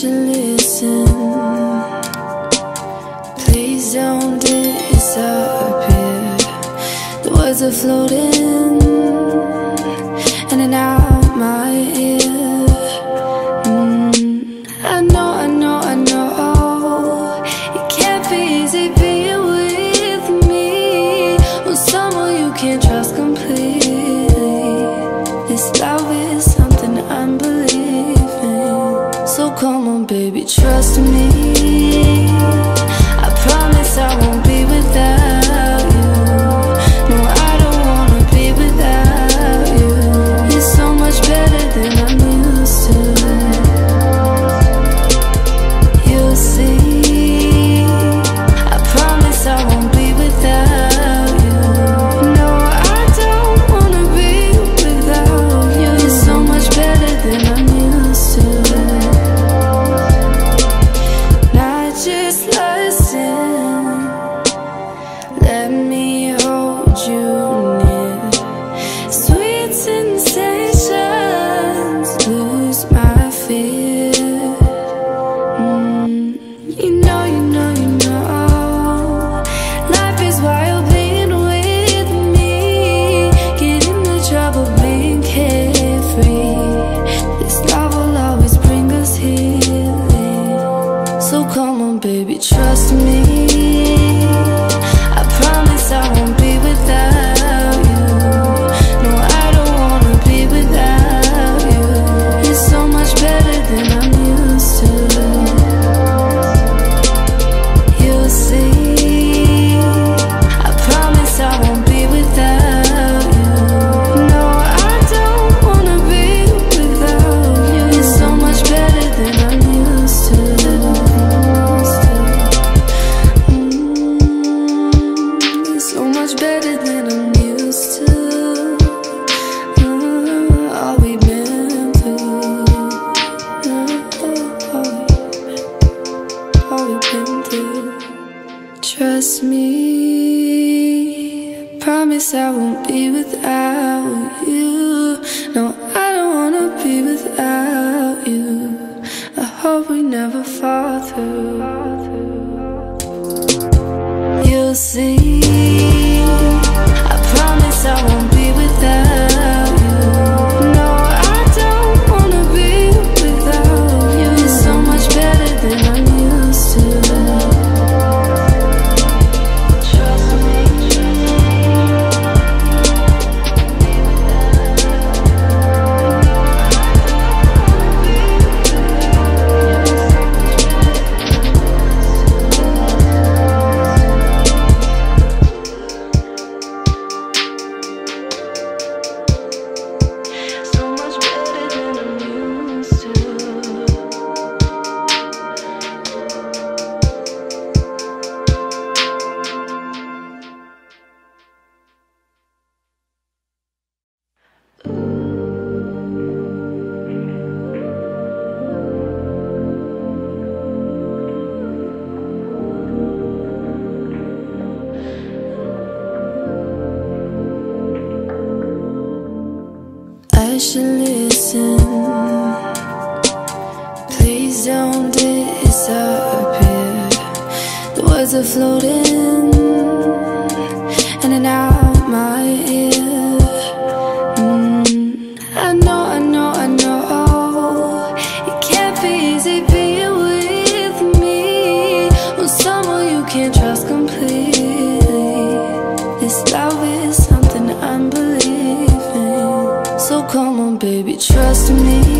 should listen. Please don't disappear. The words are floating trust me. I promise I won't be without you. No, I don't wanna be without you. You're so much better than I'm used to. You'll see. I promise I won't me. Promise I won't be without you. No, I don't wanna be without you. I hope we never fall through. Should listen. Please don't disappear. The words are floating. close to me.